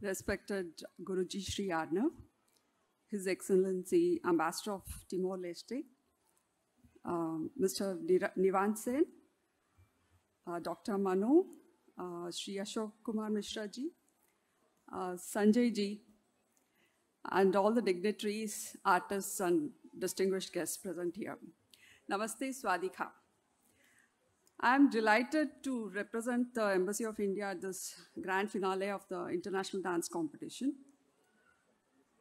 respected Guruji Sri Arnav, His Excellency Ambassador of Timor-Leste, um, Mr. Nira- Nivan Sen, uh, Dr. Manu, uh, Sri Ashok Kumar Mishra ji, uh, Sanjay ji, and all the dignitaries, artists, and distinguished guests present here. Namaste, Swadika. I am delighted to represent the Embassy of India at this grand finale of the International Dance Competition.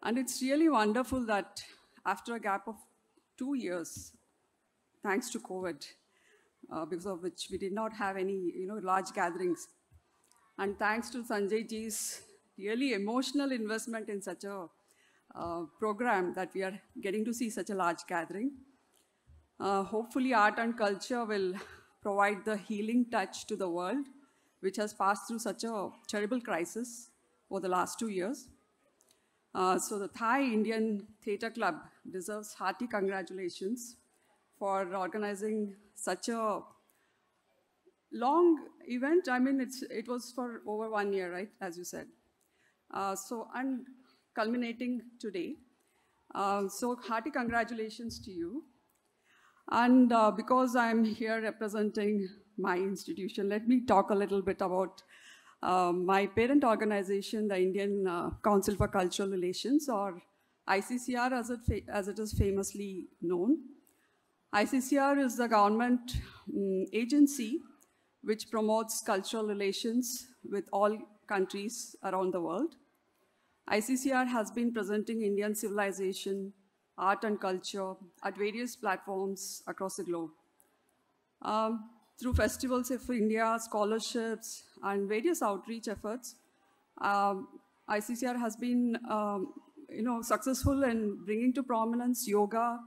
And it's really wonderful that after a gap of two years, thanks to COVID, uh, because of which we did not have any you know, large gatherings, and thanks to Sanjay ji's really emotional investment in such a uh, program that we are getting to see such a large gathering. Uh, hopefully, art and culture will provide the healing touch to the world, which has passed through such a terrible crisis over the last two years. Uh, so, the Thai Indian Theatre Club deserves hearty congratulations for organizing such a long event. I mean, it's, it was for over one year, right, as you said. Uh, so, and culminating today. Uh, so, hearty congratulations to you. And uh, because I'm here representing my institution, let me talk a little bit about uh, my parent organization, the Indian uh, Council for Cultural Relations, or ICCR as it, as it is famously known. ICCR is the government mm, agency which promotes cultural relations with all countries around the world. ICCR has been presenting Indian civilization, art and culture at various platforms across the globe. Um, through festivals of India, scholarships, and various outreach efforts, um, ICCR has been, um, you know, successful in bringing to prominence yoga,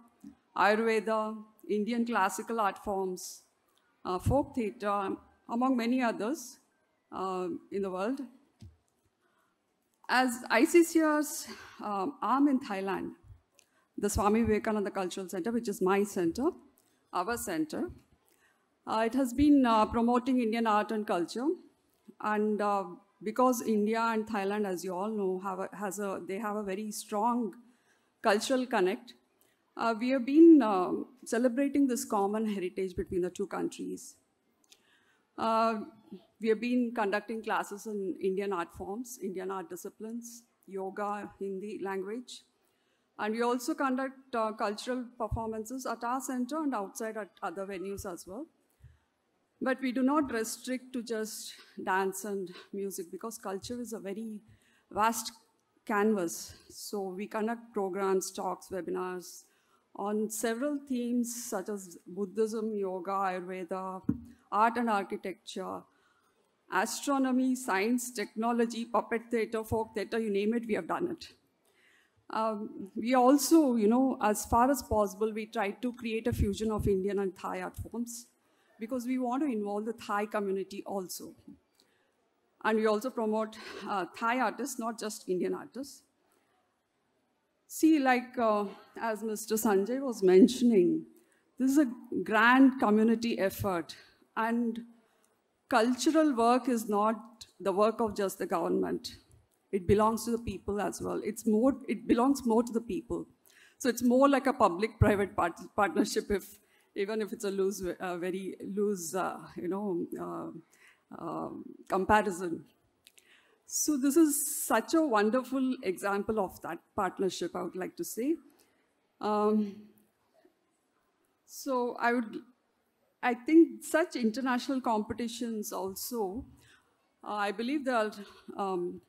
Ayurveda, Indian classical art forms, uh, folk theatre, among many others uh, in the world. As ICCR's um, arm in Thailand, the Swami Vivekananda Cultural Center, which is my center, our center, uh, it has been uh, promoting Indian art and culture. And uh, because India and Thailand, as you all know, have a, has a, they have a very strong cultural connect, uh, we have been uh, celebrating this common heritage between the two countries. Uh, we have been conducting classes in Indian art forms, Indian art disciplines, yoga, Hindi language. And we also conduct uh, cultural performances at our center and outside at other venues as well. But we do not restrict to just dance and music because culture is a very vast canvas. So we conduct programs, talks, webinars on several themes such as Buddhism, yoga, Ayurveda, art and architecture, astronomy, science, technology, puppet theater, folk theater, you name it, we have done it. Um, we also, you know, as far as possible, we try to create a fusion of Indian and Thai art forms because we want to involve the Thai community also. And we also promote uh, Thai artists, not just Indian artists. See, like uh, as Mr. Sanjay was mentioning, this is a grand community effort, and cultural work is not the work of just the government. It belongs to the people as well. It's more, it belongs more to the people. So it's more like a public-private part- partnership, if even if it's a loose, uh, very loose, uh, you know, uh, comparison. So this is such a wonderful example of that partnership, I would like to say. Um, so I would, I think such international competitions also, uh, I believe there are, um,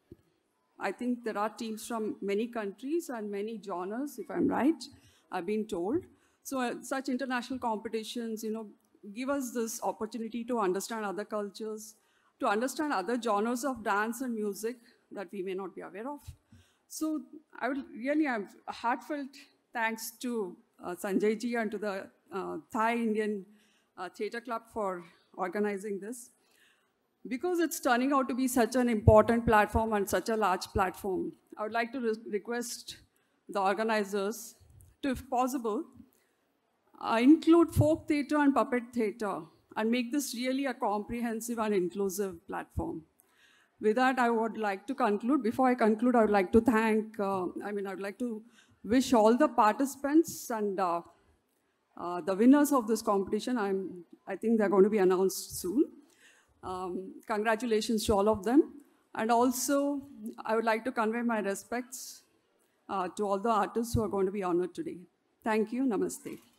I think there are teams from many countries and many genres, if I'm right, I've been told. So uh, such international competitions, you know, give us this opportunity to understand other cultures, to understand other genres of dance and music that we may not be aware of. So I would really have heartfelt thanks to uh, Sanjay ji and to the uh, Thai Indian uh, Theatre Club for organizing this. Because it's turning out to be such an important platform and such a large platform, I would like to re- request the organizers to, if possible, uh, include folk theatre and puppet theatre and make this really a comprehensive and inclusive platform. with that, I would like to conclude. Before I conclude, I would like to thank, uh, I mean, I would like to wish all the participants and uh, uh, the winners of this competition. I'm, I think they're going to be announced soon. Um, congratulations to all of them. And also, I would like to convey my respects uh, to all the artists who are going to be honored today. Thank you. Namaste.